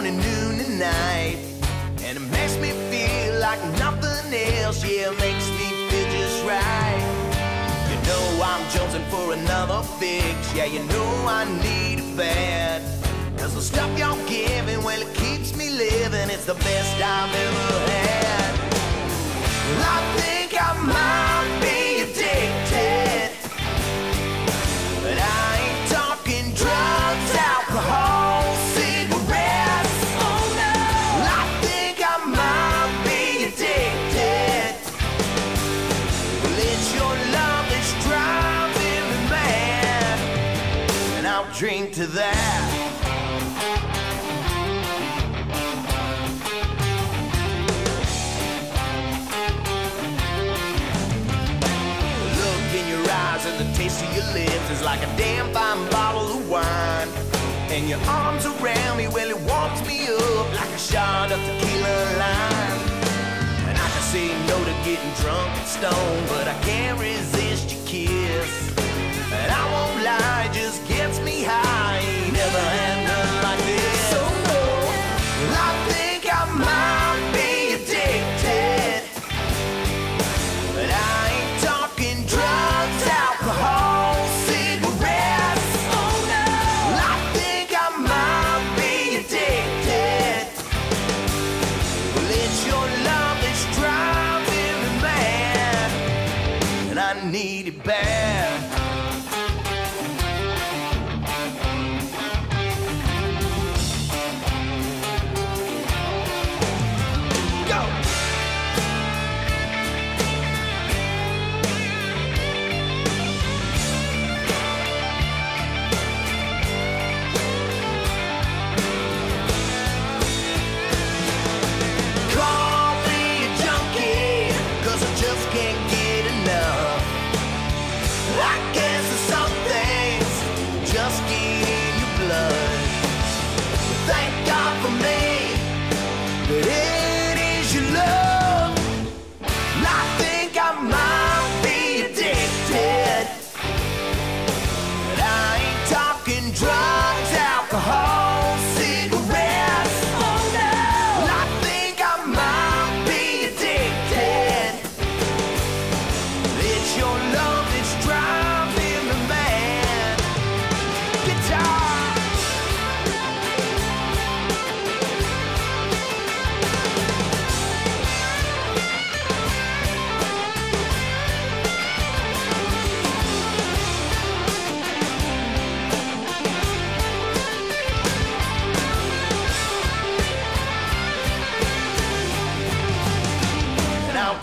Morning, noon, and night. And it makes me feel like nothing else. Yeah, makes me feel just right. You know I'm jonesing for another fix. Yeah, you know I need it bad. Cause the stuff y'all giving, well, it keeps me living. It's the best I've ever had. Drink to that. Look in your eyes and the taste of your lips is like a damn fine bottle of wine. And your arms around me, well, it warms me up like a shot of tequila lime. And I can say no to getting drunk and stoned, but I can't resist your kiss. And I won't lie, need it bad.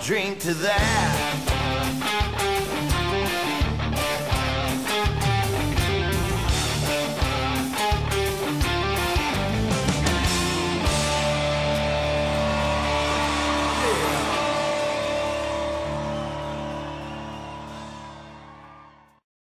Drink to that.